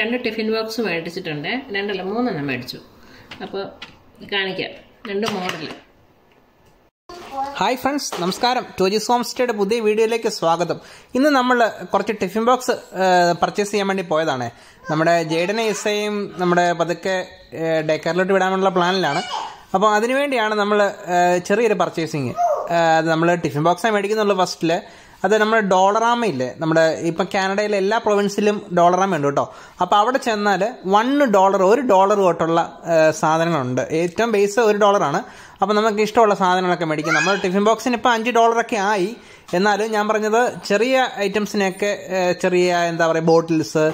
രണ്ട് tiffin box മേടിച്ചിട്ടുണ്ട്. രണ്ടല്ല മൂന്നെണ്ണം മേടിച്ചു. അപ്പോൾ കാണിക്കാം. രണ്ട് മോഡൽ ഹായ് ഫ്രണ്ട്സ് നമസ്കാരം. ടോജിസ് ഹോം സ്റ്റേയുടെ പുതിയ വീഡിയോയിലേക്ക് സ്വാഗതം. ഇന്ന് നമ്മൾ കുറച്ച് ടിഫിൻ ബോക്സ് പർച്ചേസ് ചെയ്യാൻ വേണ്ടി പോയതാണ്. നമ്മുടെ ജേഡനെ ഇസയും നമ്മുടെ പതുക്കെ ഡേ കെയറിലോട്ട് വിടാനുള്ള പ്ലാനിലാണ്. അപ്പോൾ അതിനുവേണ്ടിയാണ് നമ്മൾ ചെറിയൊരു പർച്ചേസിങ് നമ്മൾ ടിഫിൻ ബോക്സാണ് മേടിക്കുന്നുള്ളൂ ഫസ്റ്റിൽ അത് നമ്മുടെ ഡോളറാമ ഇല്ലേ? നമ്മുടെ ഇപ്പം കാനഡയിലെ എല്ലാ പ്രൊവിൻസിലും ഡോളറാമ ഉണ്ട് കേട്ടോ. അപ്പോൾ അവിടെ ചെന്നാൽ വൺ ഡോളർ ഒരു ഡോളർ തൊട്ടുള്ള സാധനങ്ങളുണ്ട്. ഏറ്റവും ബേസ് ഒരു ഡോളറാണ് അപ്പോൾ നമുക്ക് ഇഷ്ടമുള്ള സാധനങ്ങളൊക്കെ മേടിക്കാം. നമ്മൾ ടിഫിൻ ബോക്സിന് ഇപ്പോൾ അഞ്ച് ഡോളറൊക്കെ ആയി. എന്നാലും ഞാൻ പറഞ്ഞത് ചെറിയ ഐറ്റംസിനൊക്കെ ചെറിയ എന്താ പറയുക ബോട്ടിൽസ്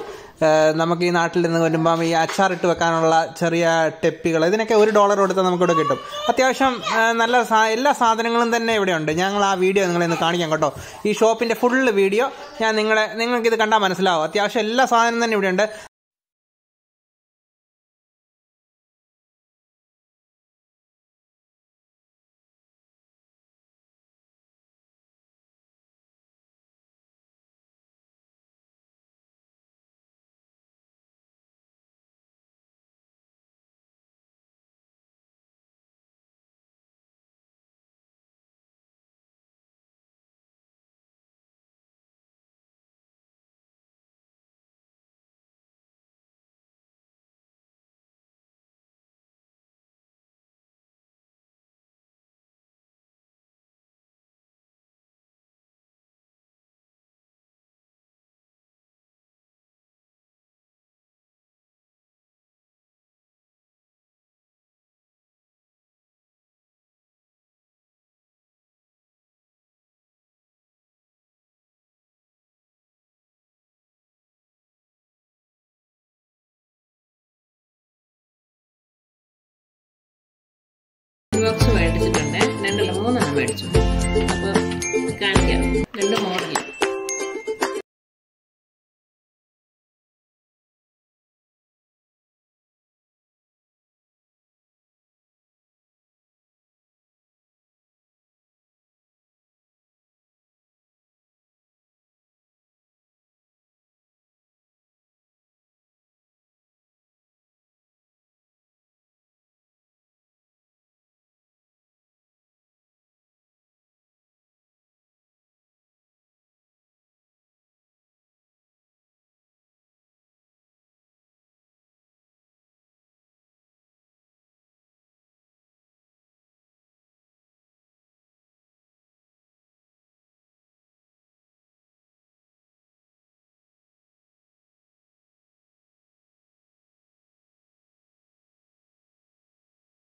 നമുക്ക് ഈ നാട്ടിൽ നിന്ന് വരുമ്പം ഈ അച്ചാറിട്ട് വെക്കാനുള്ള ചെറിയ ടെപ്പികൾ ഇതിനൊക്കെ ഒരു ഡോളർ കൊടുത്താൽ നമുക്കിവിടെ കിട്ടും. അത്യാവശ്യം നല്ല എല്ലാ സാധനങ്ങളും തന്നെ ഇവിടെയുണ്ട്. ഞങ്ങൾ ആ വീഡിയോ നിങ്ങളെ ഒന്ന് കാണിക്കാം കേട്ടോ. ഈ ഷോപ്പിന്റെ ഫുള്ള് വീഡിയോ ഞാൻ നിങ്ങളെ നിങ്ങൾക്കിത് കണ്ടാൽ മനസ്സിലാവും. അത്യാവശ്യം എല്ലാ സാധനവും തന്നെ ഇവിടെയുണ്ട്. ബോക്സ് മേടിച്ചിട്ടുണ്ട്. രണ്ടല്ല മൂന്നെണ്ണം മേടിച്ചു.